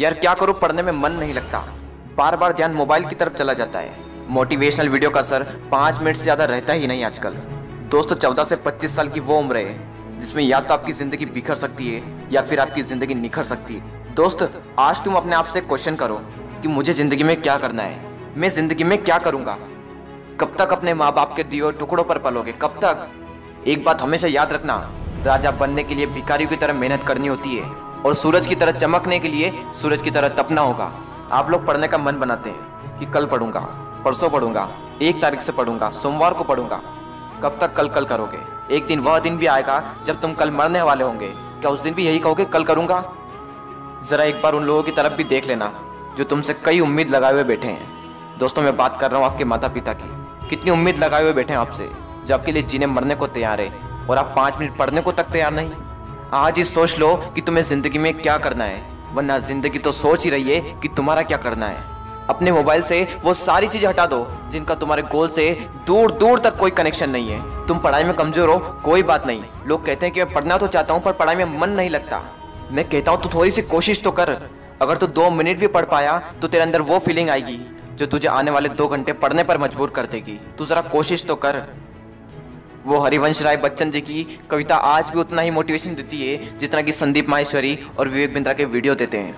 यार क्या करूँ, पढ़ने में मन नहीं लगता। बार बार ध्यान मोबाइल की तरफ़ चला जाता है। मोटिवेशनल वीडियो का असर पाँच मिनट से ज़्यादा रहता ही नहीं आजकल। दोस्तों चौदह से पच्चीस साल की वो उम्र है, जिसमें या तो आपकी ज़िंदगी बिखर सकती है, या फिर आपकी ज़िंदगी निखर सकती है। दोस्त, आज तुम अपने आप से क्वेश्चन करो कि मुझे ज़िंदगी में क्या करना है? मैं ज़िंदगी में क्या करूँगा? कब तक अपने माँ बाप के दिए टुकड़ों पर पलोगे? कब तक? एक बात हमेशा याद रखना, राजा बनने के लिए भिखारियों की तरह मेहनत करनी होती है। और सूरज की तरह चमकने के लिए सूरज की तरह तपना होगा। आप लोग पढ़ने का मन बनाते हैं कि कल पढ़ूँगा, परसों पढ़ूँगा, एक तारीख से पढ़ूँगा, सोमवार को पढ़ूँगा। कब तक कल कल करोगे? एक दिन, वह दिन भी आएगा जब तुम कल मरने वाले होंगे। क्या उस दिन भी यही कहोगे, कल करूँगा? जरा एक बार उन लोगों की तरफ़ भी देख लेना, जो तुमसे कई उम्मीद लगाए हुए बैठे हैं। दोस्तों, मैं बात कर रहा हूँ आपके माता पिता की। कितनी उम्मीद लगाए हुए बैठे हैं आपसे, जो आपके लिए जीने मरने को तैयार है, और आप पाँच मिनट पढ़ने को तक तैयार नहीं? आज ही सोच लो कि तुम्हें ज़िंदगी में क्या करना है, वरना ज़िंदगी तो सोच ही रही है कि तुम्हारा क्या करना है। अपने मोबाइल से वो सारी चीज़ें हटा दो, जिनका तुम्हारे गोल से दूर दूर तक कोई कनेक्शन नहीं है। तुम पढ़ाई में कमज़ोर हो, कोई बात नहीं। लोग कहते हैं कि मैं पढ़ना तो चाहता हूँ, पर पढ़ाई में मन नहीं लगता। मैं कहता हूँ, तू थोड़ी सी कोशिश तो कर। अगर तू दो मिनट भी पढ़ पाया तो तेरे अंदर वो फीलिंग आएगी, जो तुझे आने वाले दो घंटे पढ़ने पर मजबूर कर देगी। तू जरा कोशिश तो कर। वो हरिवंश राय बच्चन जी की कविता आज भी उतना ही मोटिवेशन देती है, जितना कि संदीप माहेश्वरी और विवेक बिंद्रा के वीडियो देते हैं।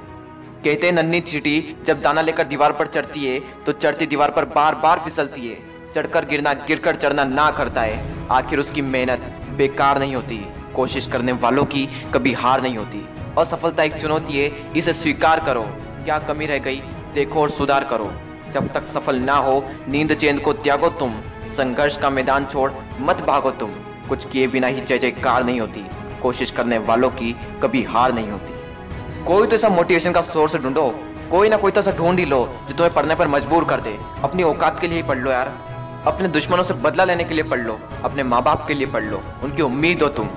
कहते हैं, नन्ही चीटी जब दाना लेकर दीवार पर चढ़ती है तो चढ़ती दीवार पर बार बार फिसलती है। चढ़कर गिरना, गिरकर चढ़ना ना करता है। आखिर उसकी मेहनत बेकार नहीं होती। कोशिश करने वालों की कभी हार नहीं होती। असफलता एक चुनौती है, इसे स्वीकार करो। क्या कमी रह गई, देखो और सुधार करो। जब तक सफल ना हो, नींद चेंद को त्यागो तुम। संघर्ष का मैदान छोड़ मत भागो तुम। कुछ किए बिना ही जय जयकार नहीं होती। कोशिश करने वालों की कभी हार नहीं होती। कोई तो ऐसा मोटिवेशन का सोर्स ढूंढो। कोई ना कोई तो ऐसा ढूंढ ही लो, जो तुम्हें पढ़ने पर मजबूर कर दे। अपनी औकात के लिए ही पढ़ लो यार। अपने दुश्मनों से बदला लेने के लिए पढ़ लो। अपने माँ बाप के लिए पढ़ लो। उनकी उम्मीद हो तुम।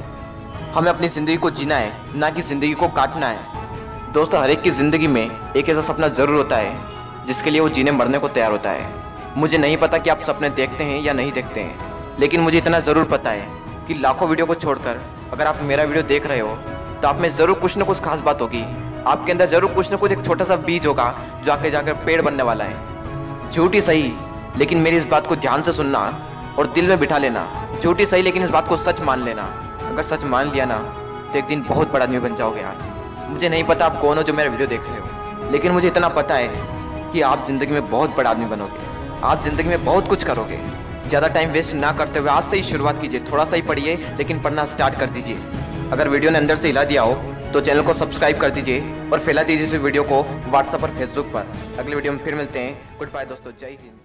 हमें अपनी ज़िंदगी को जीना है, ना कि ज़िंदगी को काटना है। दोस्तों, हर एक की ज़िंदगी में एक ऐसा सपना ज़रूर होता है, जिसके लिए वो जीने मरने को तैयार होता है। मुझे नहीं पता कि आप सपने देखते हैं या नहीं देखते हैं, लेकिन मुझे इतना ज़रूर पता है कि लाखों वीडियो को छोड़कर अगर आप मेरा वीडियो देख रहे हो तो आप में ज़रूर कुछ ना कुछ खास बात होगी। आपके अंदर ज़रूर कुछ ना कुछ एक छोटा सा बीज होगा, जो आके जाकर पेड़ बनने वाला है। झूठी सही, लेकिन मेरी इस बात को ध्यान से सुनना और दिल में बिठा लेना। झूठी सही, लेकिन इस बात को सच मान लेना। अगर सच मान लिया ना तो एक दिन बहुत बड़ा आदमी बन जाओगे यार। मुझे नहीं पता आप कौन हो जो मेरा वीडियो देख रहे हो, लेकिन मुझे इतना पता है कि आप ज़िंदगी में बहुत बड़ा आदमी बनोगे। आप ज़िंदगी में बहुत कुछ करोगे। ज़्यादा टाइम वेस्ट ना करते हुए आज से ही शुरुआत कीजिए। थोड़ा सा ही पढ़िए, लेकिन पढ़ना स्टार्ट कर दीजिए। अगर वीडियो ने अंदर से हिला दिया हो तो चैनल को सब्सक्राइब कर दीजिए और फैला दीजिए इस वीडियो को व्हाट्सएप और फेसबुक पर। अगले वीडियो में फिर मिलते हैं। गुड बाय दोस्तों, जय हिंद।